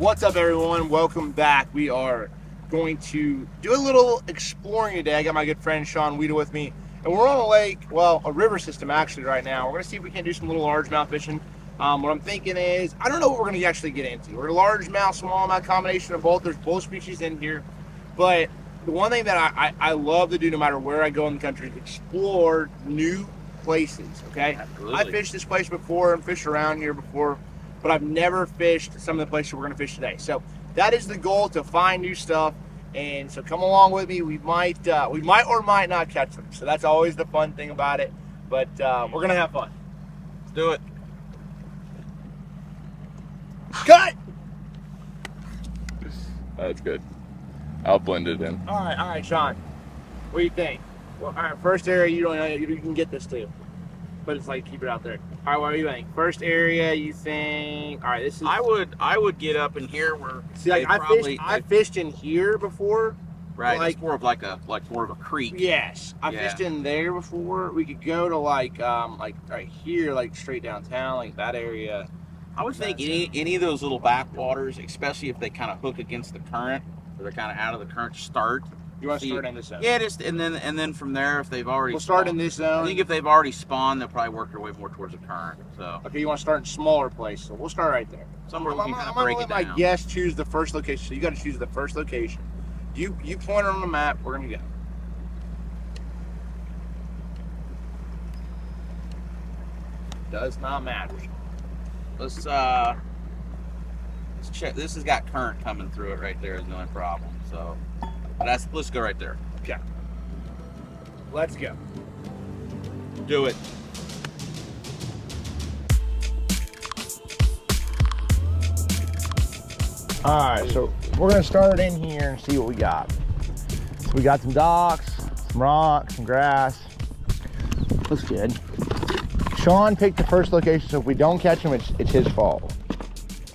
What's up, everyone? Welcome back. We are going to do a little exploring today. I got my good friend Sean Wieda with me, and we're on a lake, well, a river system actually right now. We're going to see if we can do some little largemouth fishing. Um, what I'm thinking is, I don't know what we're going to actually get into. We're a largemouth, smallmouth combination of both. There's both species in here, but the one thing that I, I, I love to do no matter where I go in the country is explore new places, okay? Absolutely. I fished this place before and fished around here before but I've never fished some of the places we're going to fish today. So that is the goal to find new stuff. And so come along with me. We might, uh, we might or might not catch them. So that's always the fun thing about it. But uh, we're gonna have fun. Let's do it. Cut. That's good. I'll blend it in. All right, all right, Sean. What do you think? Well, all right, first area you don't know you can get this too, but it's like keep it out there. All right, what are you think? First area you think? All right, this is. I would I would get up in here where see. Like I probably fished, I fished in here before. right. like- it's more of like a like more of a creek. Yes, I Yeah. fished in there before. We could go to like um like right here, like straight downtown, like that area. I would think any any of those little backwaters, especially if they kind of hook against the current, or they're kind of out of the current, start. You want to start in this zone? Yeah, just and then and then from there, if they've already We'll start in spawned- this I think if they've already spawned, they'll probably work their way more towards the current. So okay, you want to start in smaller place, so we'll start right there. somewhere we I'm, can I'm, kind I'm of gonna break let it my down. guest choose the first location. So you got to choose the first location. You you point it on the map. We're gonna go. Does not matter. Let's uh, let's check. This has got current coming through it right there. Is the only problem. So that's let's go right there. Okay. Let's go. Do it. All right, so we're gonna start in here and see what we got. So we got some docks, some rocks, some grass. Looks good. Sean picked the first location, so if we don't catch him, it's, it's his fault.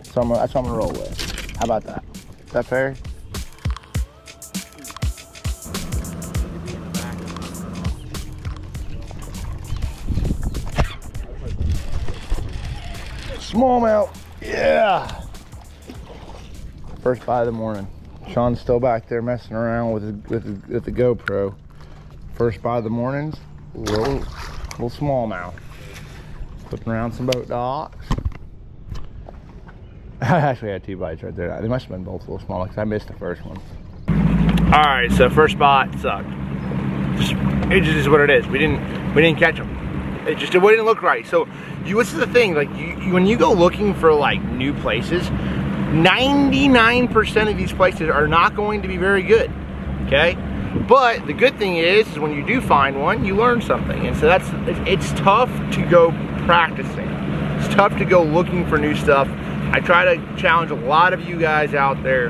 So I'm, that's what I'm gonna roll with. How about that? Is that fair? Smallmouth, yeah. First bite of the morning. Sean's still back there messing around with with, with the GoPro. First bite of the mornings, little, little smallmouth. Flipping around some boat docks. I actually had two bites right there. They must have been both a little small because I missed the first one. All right, so first bite sucked. Just, it just is what it is. We didn't we didn't catch them. It just it didn't look right. So you what's the thing? Like you, you- when you go looking for like new places, 99% of these places are not going to be very good. Okay? But the good thing is, is when you do find one, you learn something. And so that's it's tough to go practicing. It's tough to go looking for new stuff. I try to challenge a lot of you guys out there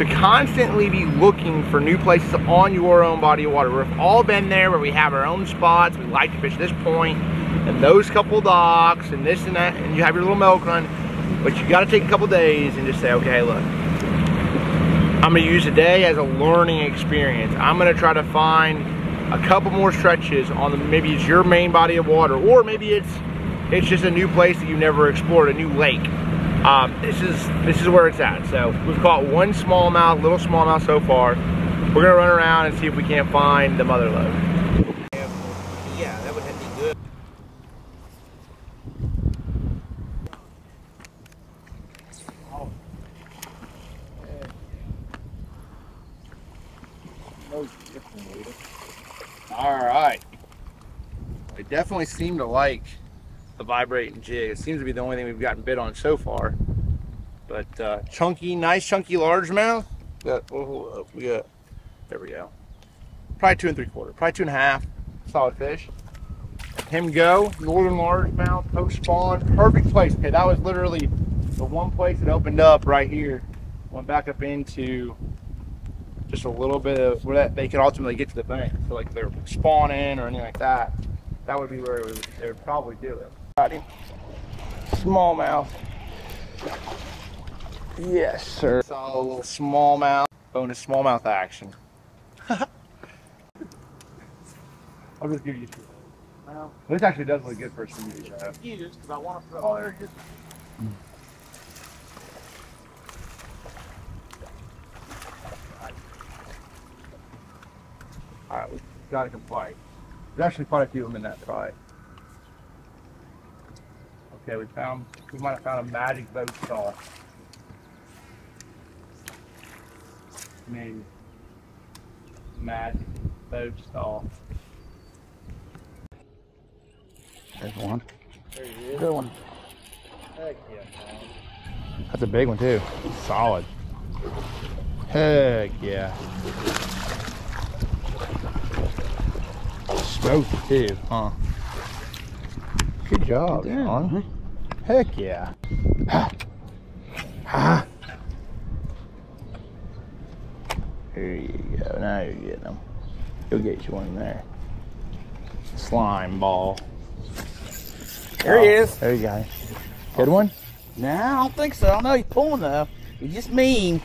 to constantly be looking for new places on your own body of water. We've all been there where we have our own spots. We like to fish this point and those couple docks and this and that, and you have your little milk run. But you got to take a couple days and just say, okay, look, I'm gonna use today as a learning experience. I'm gonna try to find a couple more stretches on the maybe it's your main body of water, or maybe it's it's just a new place that you've never explored, a new lake. Um, this is this is where it's at. So we've caught one smallmouth, little smallmouth so far. We're gonna run around and see if we can't find the mother lode. Yeah, that would be good. All right. They definitely seem to like the vibrating jig. It seems to be the only thing we've gotten bit on so far. But uh, chunky, nice chunky largemouth. Got, oh, we got, there we go. Probably two and three quarter, probably two and a half. Solid fish. Him go, northern largemouth, post spawn, perfect place. Okay, that was literally the one place that opened up right here. Went back up into just a little bit of where that they could ultimately get to the bank. So like they're spawning or anything like that, that would be where would, they would probably do it got him. Smallmouth. Yes, sir. Saw a little smallmouth. Bonus smallmouth action. I'll just give you two. Well, this actually does look good for a smoothie, though. Eat because I want to throw. Oh, there it is. Alright, we gotta comply. There's actually quite a few of them in that fight. Okay, we found, we might have found a magic boat stall. Maybe. Magic boat stall. There's one. There he is. Good one. Heck yeah, man. That's a big one too. Solid. Heck yeah. Smoked too, huh? Good job, Yeah. Sean. Heck yeah. Ah. Ha. Ha. There you go. Now you're getting them. You'll get you one there. Slime ball. There he Oh, is. There you go. Good one? No, I don't think so. I know he's pulling though. He's just mean.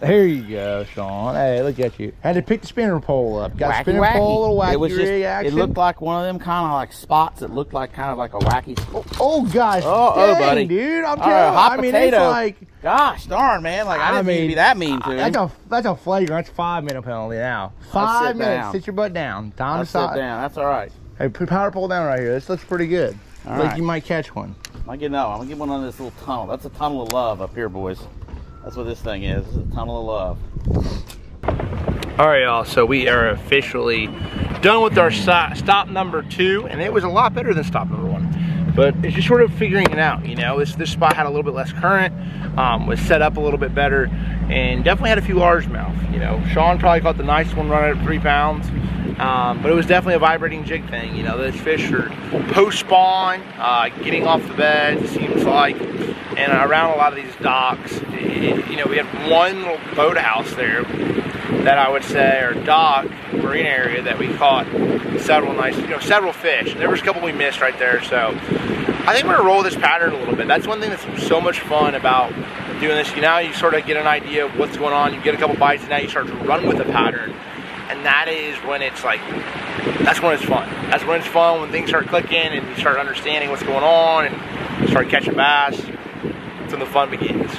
There you go, Sean. Hey, look at you. Had to pick the spinner pole up. Got Wacky, spinner wacky. pole, little wacky it was just. rig It looked like one of them kind of like spots that looked like kind of like a wacky. oh, oh, gosh. Oh, oh, buddy. dude. I'm All telling right, you. I mean, potato. it's like Gosh darn, man! Like I, I didn't mean to be that mean to him. that's a that's a flagrant. That's five minute penalty now. Five sit minutes. down. Sit your butt down. Time I'll to sit stop. down. That's all right. Hey, put power pole down right here. This looks pretty good. All like right. you might catch one. I get no. I'm gonna get one on this little tunnel. That's a tunnel of love up here, boys. That's what this thing is. It's a tunnel of love. All right, y'all. So we are officially done with our stop number two, and it was a lot better than stop number one. But it's just sort of figuring it out. You know, this this spot had a little bit less current, um, was set up a little bit better, and definitely had a few largemouth. You know, Sean probably caught the nice one running at three pounds, um, but it was definitely a vibrating jig thing. You know, those fish are post spawn, uh, getting off the bed. It seems like, and around a lot of these docks, it- you know, we had one little boathouse there that I would say or dock marine area that we caught several nice, you know, several fish. There was a couple we missed right there. So I think we're gonna roll this pattern a little bit. That's one thing that's so much fun about doing this. You now you sort of get an idea of what's going on. You get a couple bites, and now you start to run with the pattern. And that is when it's like, that's when it's fun. That's when it's fun when things start clicking and you start understanding what's going on and start catching bass. That's when the fun begins.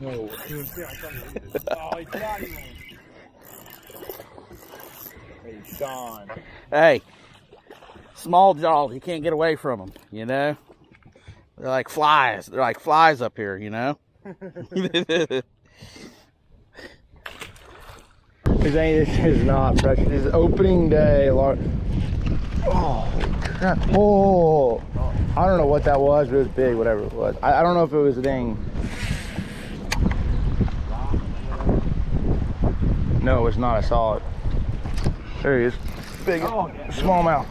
No. Hey, Sean. Hey, small jaws. You can't get away from them. You know. They're like flies. They're like flies up here. You know. This ain't, this is not fresh. This is opening day. Oh, crap. Oh, I don't know what that was, but it was big, whatever it was. I, I don't know if it was a dang. No, it's not. I saw it. There he is. Big smallmouth.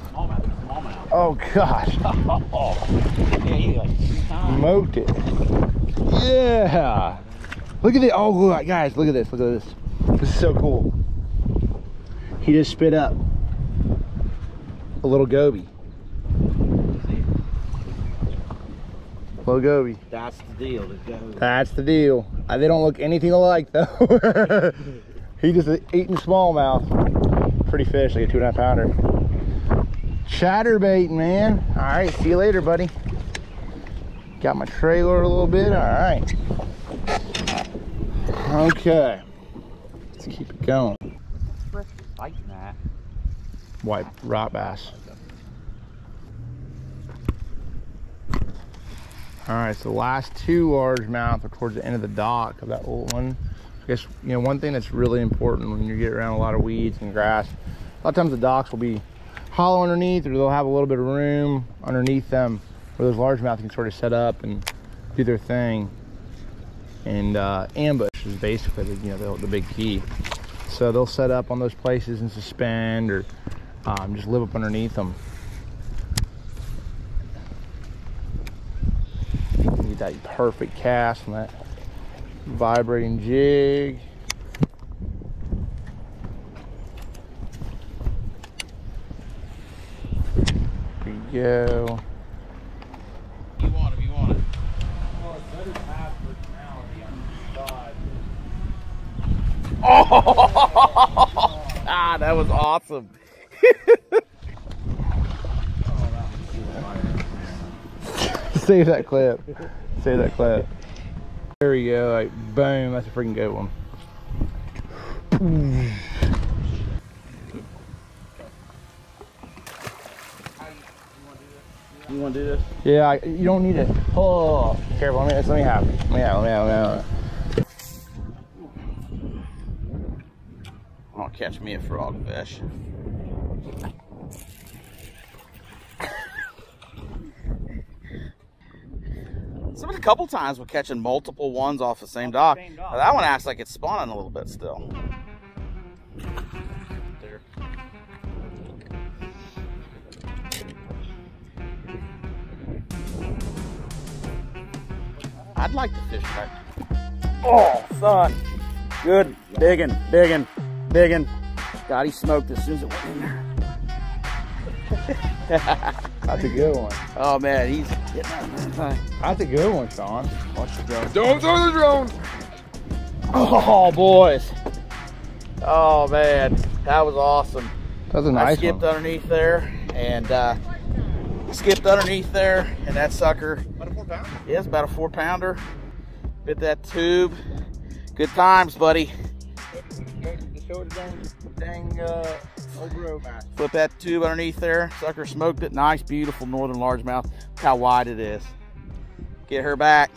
Oh, gosh. yeah, you like three times. Smoked it. Yeah. Look at it. Oh, guys, look at this. Look at this. This is so cool. He just spit up a little goby. Little goby. That's the deal. The goes. That's the deal. Uh, they don't look anything alike though. he just eating smallmouth. Pretty fish, like a two and a half pounder. Chatterbait, man. All right, see you later, buddy. Got my trailer a little bit. All right. Okay. Let's keep it going. That. White rock bass. All right, so the last two largemouth are towards the end of the dock of that old one. I guess, you know, one thing that's really important when you get around a lot of weeds and grass, a lot of times the docks will be hollow underneath or they'll have a little bit of room underneath them where those largemouth can sort of set up and do their thing. And uh, ambush is basically the, you know, the, the big key. So they'll set up on those places and suspend or um, just live up underneath them. Get that perfect cast on that vibrating jig. There go. You want him. You want him. Oh, ah, that was awesome. Save that clip. Save that clip. There we go. Like, boom. That's a freaking good one. You want to do this? Yeah, I, you don't need it. Oh, careful. Let me, let me have it. Let me have it. Let me have it. Let me have it. I'm gonna catch me a frogfish. It's been a couple times we're catching multiple ones off the same dock. same dock. That one acts like it's spawning a little bit still. I'd like to fish that. Oh, son. Good. Digging, digging, digging. God, he smoked as soon as it went in there. That's a good one. Oh, man, he's getting that thing. That's a good one, Sean. Watch the drone. Don't throw the drone. Oh, boys. Oh, man. That was awesome. That's a nice one. skipped one. underneath there and uh, skipped underneath there, and that sucker About a four pounder. is about a four pounder. Bit that tube. Good times, buddy. It dang, dang uh, old road. Flip that tube underneath there. Sucker smoked it. Nice, beautiful northern largemouth. Look how wide it is. Get her back.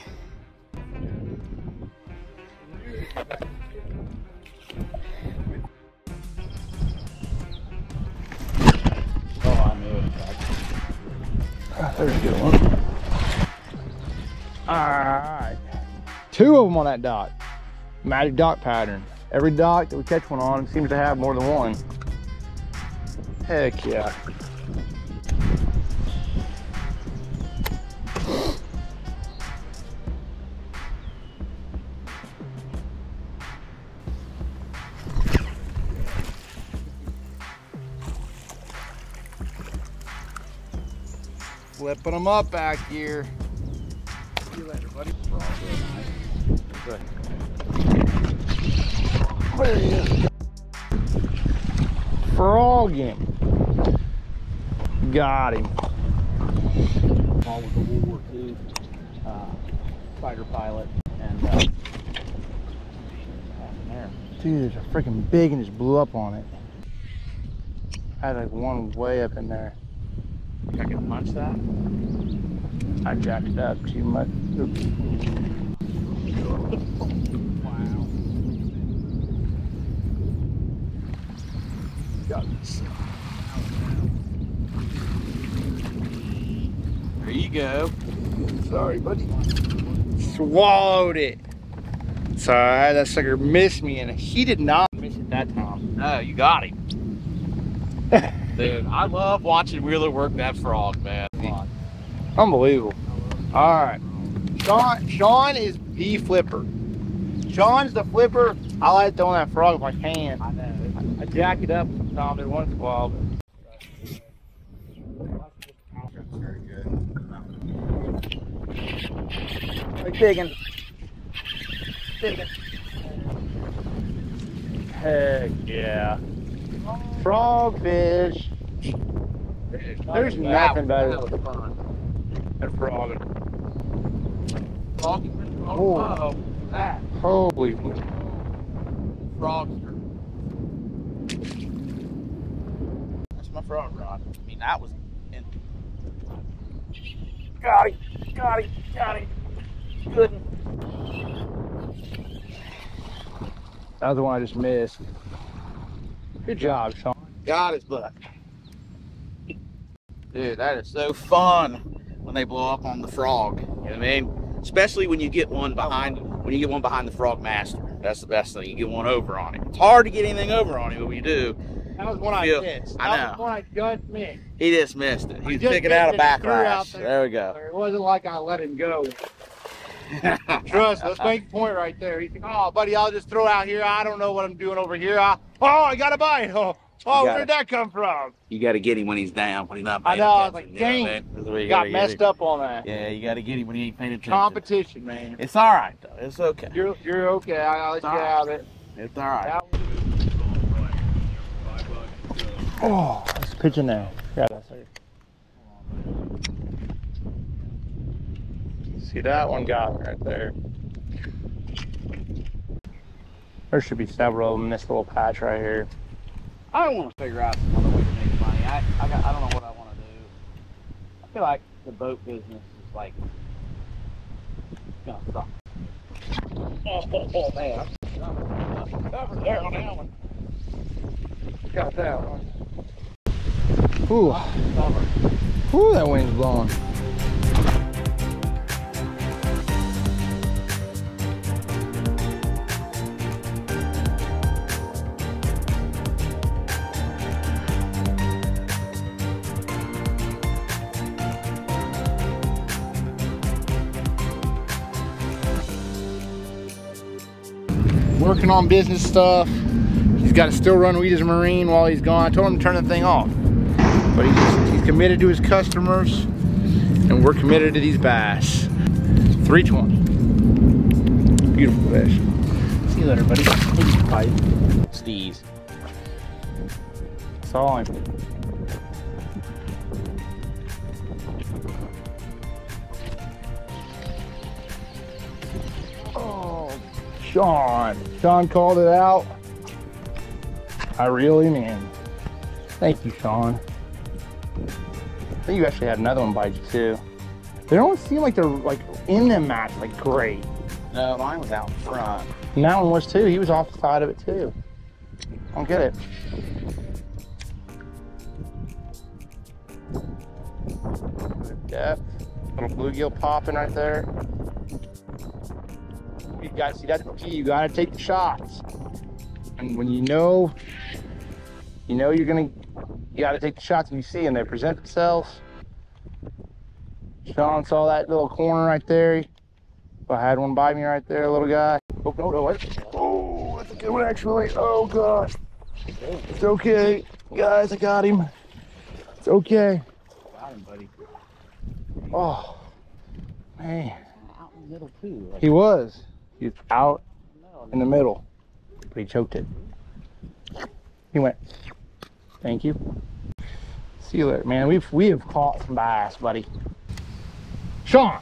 Oh, I knew it. Ah, there's a good one. Alright. Two of them on that dot. Magic dot pattern. Every dock that we catch one on seems to have more than one. Heck yeah. Flipping them up back here. See you later, buddy. Good. Is. Frogging. Got him. All with the World War II uh, fighter pilot. And uh, there. Dude, there's a freaking big and just blew up on it. I had like one way up in there. I can punch that. I jacked it up too much. Oops. There you go. Sorry, buddy. Swallowed it. Sorry, that sucker missed me, and he did not miss it that time. No, you got him. Dude, I love watching Wheeler work that frog, man. Unbelievable. All right. Sean, Sean is the flipper. Sean's the flipper. I like throwing that frog with my hand. I know. I jack it up sometimes every once in a while. But... Very good. Like digging. Digging. Heck yeah. Frogfish. There's nothing better That was fun. than frogging. Frog. Oh. Oh, that Holy. frogster. My rod. I mean, that was. In- Got him. Got him. Got him. Good. That was the one I just missed. Good job, Sean. got his butt. Dude, that is so fun when they blow up on the frog. You know what I mean? Especially when you get one behind when you get one behind the frog master. That's the best thing. You get one over on him. It's hard to get anything over on him, but when you do, That was one I missed. missed. I That was That know. was one I just missed. he just missed it. He's picking out a missed it and threw it out backlash. there. There we go. It wasn't like I let him go. Trust, let's make a point right there. He's like, oh, buddy, I'll just throw out here. I don't know what I'm doing over here. I, oh, I got a bite. Oh, oh where did that come from? You got to get him when he's down, when he's not I know, I was like, you know dang. what I mean? That's where you Got messed him. up on that. Yeah, you got to get him when he ain't paying attention. Competition, man. It's all right though. It's okay. You're you're okay. I- I'll let you have it. It's all right. Oh, it's pitching now. Yeah, that's it. See that one got right there. There should be several of them in this little patch right here. I want to figure out some other way to make money. I, I, got, I don't know what I want to do. I feel like the boat business is like gonna suck. Oh, oh, oh man. Cover there on that one. Got that one. Ooh, ooh, that wind's blowing. Working on business stuff. He's got to still run Wieda's Marine while he's gone. I told him to turn the thing off. But he's, he's committed to his customers and we're committed to these bass. 320. Beautiful fish. See you later, buddy. Bye. Steve's. Saw him. Oh, Sean. Sean called it out. I reel him in. Thank you, Sean. I think you actually had another one bite you too. They don't seem like they're like in the match like great. No, mine was out front. And that one was too. He was off the side of it too. I don't get it. Depth. Little bluegill popping right there. You got see that's the key. You gotta take the shots. And when you know, you know you're gonna, you gotta take the shots and you see and they present themselves. Sean saw that little corner right there. I had one by me right there, little guy. Oh, no, no, what? Oh, that's a good one, actually. Oh, gosh. It's okay. Guys, I got him. It's okay. Got him, buddy. Oh, man. Out in the middle too. Like, He was. He's out no, in the middle, but he choked it. He went, thank you. See you later, man. We've, we have caught some bass, buddy. Sean.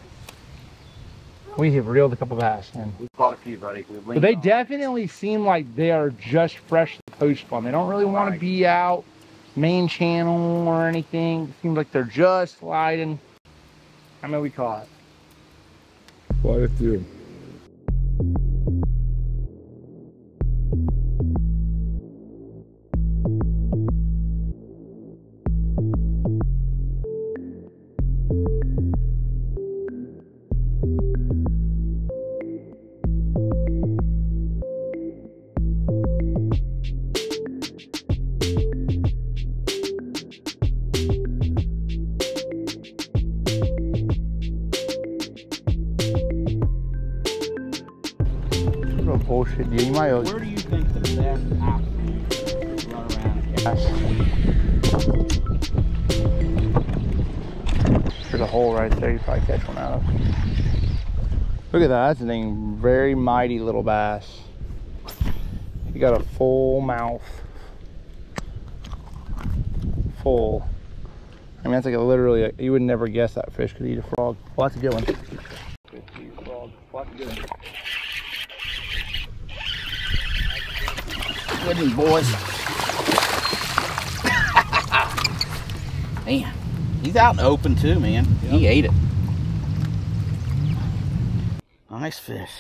We have reeled a couple bass in. we caught a few, buddy. We've But they on. definitely seem like they are just fresh post spawn. They don't really want to be out main channel or anything. It seems like they're just sliding. How many we caught? Quite a few. Bullshit, dude. You might owe Where do you think the best option run around and? There's a hole right there. You probably catch one out of. Look at that. That's a thing. Very mighty little bass. He got a full mouth. Full. I mean, that's like a literally. A, you would never guess that fish could eat a frog. Well, that's a good one. Could eat a frog. Well, that's a good one. Good one, boys. man, he's out in the open too, man. He ate it. Nice fish.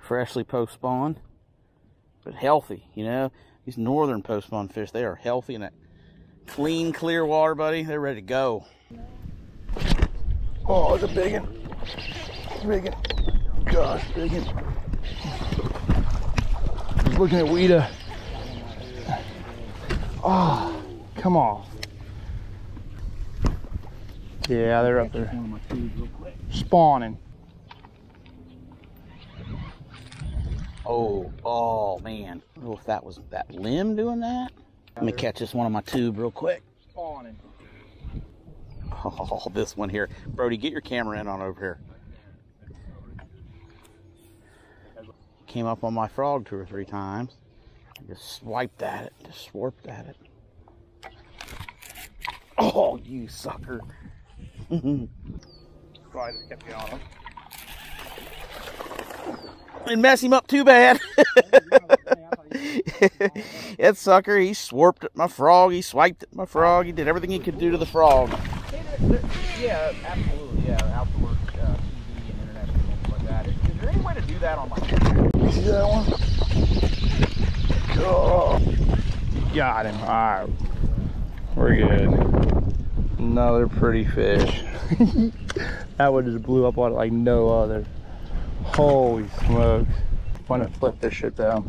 Freshly post spawn, but healthy, you know. These northern post spawn fish, they are healthy in that clean, clear water, buddy. They're ready to go. Oh, it's a big one. Big one. Gosh, big one. Looking at Wieda. Oh, ah, come on. Yeah, they're up there. One of my tubes real quick. Spawning. Oh, oh man. I don't know if that was that limb doing that. Let me catch this one on my tube real quick. Spawning. Oh, this one here. Brody, get your camera in on over here. Came up on my frog two or three times. I just swiped at it, just swarped at it. Oh, you sucker. Probably just kept you on them. Didn't mess him up too bad. that sucker, he swarped at my frog. He swiped at my frog. He did everything he could do to the frog. Yeah, absolutely. Yeah, outdoor uh, TV and internet and things like that. Is, is there any way to do that on my? See that one? Oh, got him. All right, we're good. Another pretty fish. that one just blew up on it like no other. Holy smokes! Want to flip this shit down?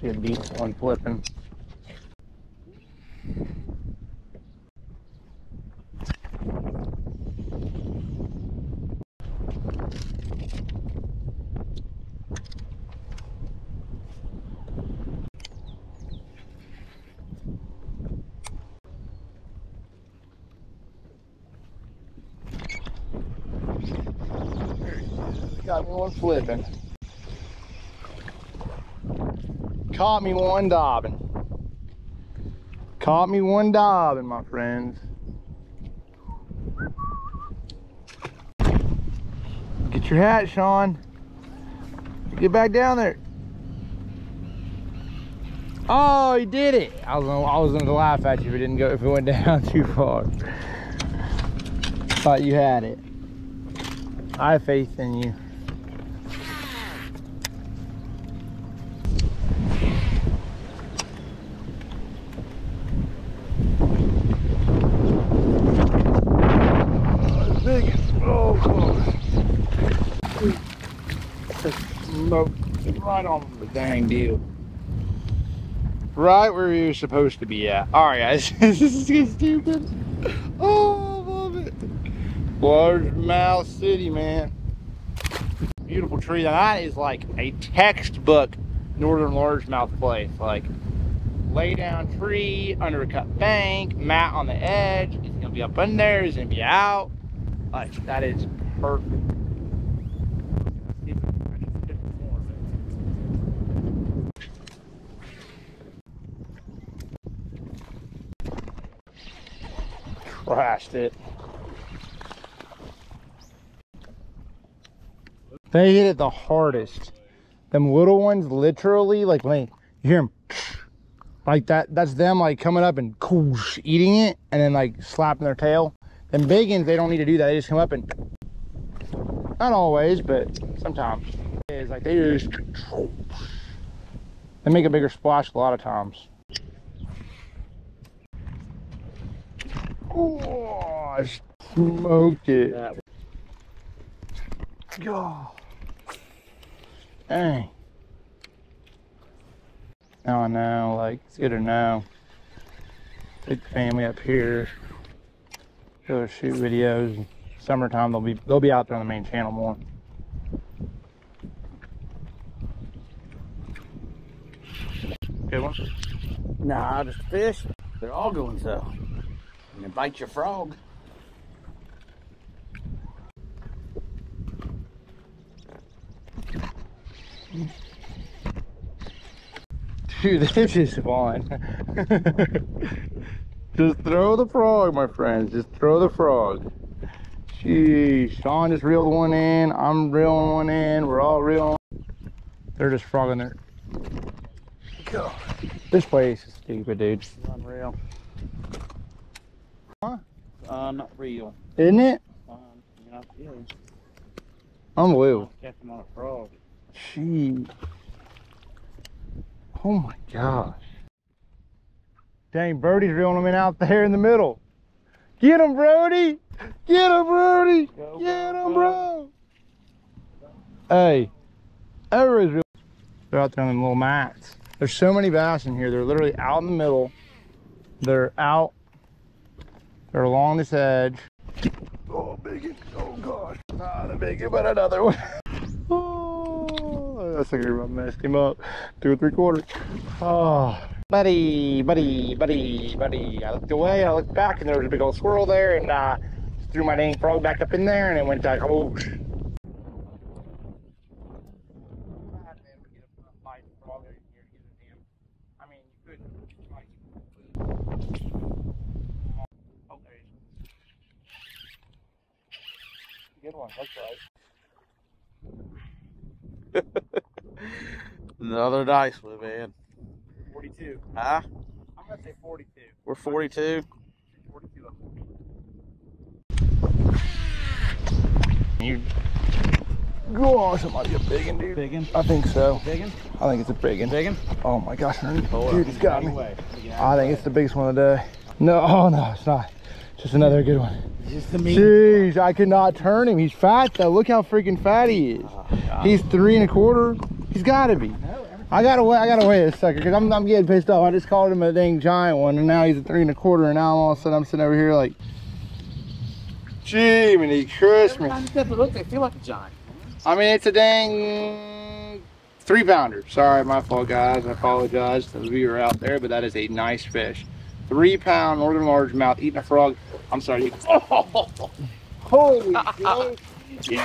See a beat on flipping. Flipping. Caught me one dobbing. Caught me one dobbing, my friends. Get your hat, Sean. Get back down there. Oh, he did it. I was gonna, I was to laugh at you if it didn't go if it went down too far. Thought you had it. I have faith in you. Big oh close. Smoke right on the dang deal. Right where you're supposed to be at. Alright guys, this is getting stupid. Oh, I love it. City, man. Beautiful tree. That is like a textbook northern largemouth place. Like lay down tree, undercut bank, mat on the edge. It's gonna be up in there, it's gonna be out. Like that is perfect. Trashed it. They hit it the hardest. Them little ones, literally, like when they, you hear them, like that. That's them like coming up and eating it, and then like slapping their tail. Them big ones, they don't need to do that. They just come up and, not always, but sometimes. It's like they just, they make a bigger splash a lot of times. Oh, I smoked it. God. Dang. Now I know, like, it's good to know. Big family up here. Go shoot videos. Summertime, they'll be they'll be out there on the main channel more. Good one. Nah, just fish. They're all going so. And they bite your frog. Dude, this is fun. just throw the frog, my friends. Just throw the frog. Jeez, Sean just reeled one in. I'm reeling one in. We're all reeling. They're just frogging there. Go. This place is stupid, dude. Unreal. Huh? Uh, not real. Isn't it? Um, you know, yeah. Unbelievable. Catch them on a frog. Jeez. Oh my gosh. Dang, Brody's reeling them in out there in the middle. Get him, Brody! Get him, Brody! Go, Get him, bro! Hey, everybody's real. They're out there on them little mats. There's so many bass in here. They're literally out in the middle. They're out. They're along this edge. Oh, big Oh, gosh. Ah, Not a big but another one. Oh, I think I messed him up. Two or three quarters. Oh, buddy, buddy, buddy, buddy. I looked away, I looked back, and there was a big old squirrel there, and uh, threw my dang frog back up in there, and it went like, oh. Good one, that's right. Another nice one, man. 42. Huh? I'm gonna say 42. We're 42. 42 You. Gosh, it might be a big one, dude. Biggin? I think so. Biggin? I think it's a big one. Biggin? Oh my gosh, dude, on. he's got me. Anyway, I think it's the biggest one of the day. No, oh no, it's not. Just another good one. Just the meat. Jeez, I could not turn him. He's fat though. Look how freaking fat he is. Oh, he's three and a quarter. He's got to be. I gotta weigh. I gotta weigh this sucker because I'm, I'm getting pissed off. I just called him a dang giant one, and now he's a three and a quarter, and now all of a sudden I'm sitting over here like, Jiminy Christmas. Look, they feel like a giant. I mean, it's a dang three pounder. Sorry, my fault, guys. I apologize to the viewer out there, but that is a nice fish. Three pound northern largemouth eating a frog. I'm sorry. Oh, holy shit.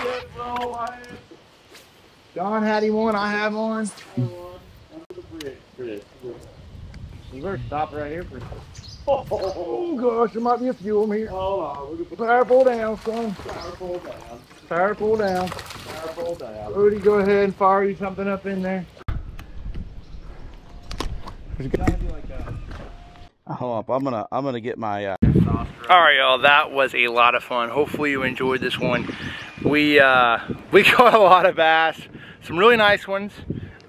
John had him on. I have one. You better stop right here for Oh gosh, there might be a few of them here. Hold on. Look at Power Pole down, son. power pole down. Power Pole down. Power Pole down. Rudy, go ahead and fire you something up in there. Hold up. I'm gonna I'm gonna get my uh, All right, y'all. That was a lot of fun. Hopefully you enjoyed this one. We uh, we caught a lot of bass, some really nice ones.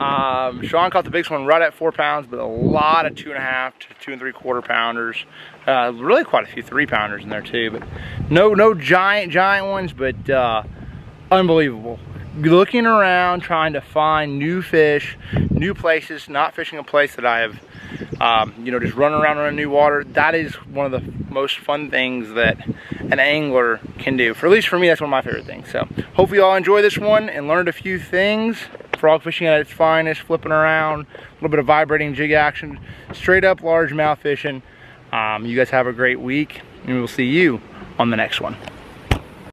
Um, Sean caught the biggest one right at four pounds, but a lot of two and a half to two and three quarter pounders. Uh, really quite a few three pounders in there too, but no no giant giant ones, but uh, unbelievable. Looking around, trying to find new fish, new places, not fishing a place that I have um, you know, just running around on a new water, that is one of the most fun things that an angler can do. For at least for me, that's one of my favorite things. So hopefully you all enjoy this one and learned a few things. Frog fishing at its finest, flipping around, a little bit of vibrating jig action, straight up largemouth fishing. Um, you guys have a great week and we'll see you on the next one.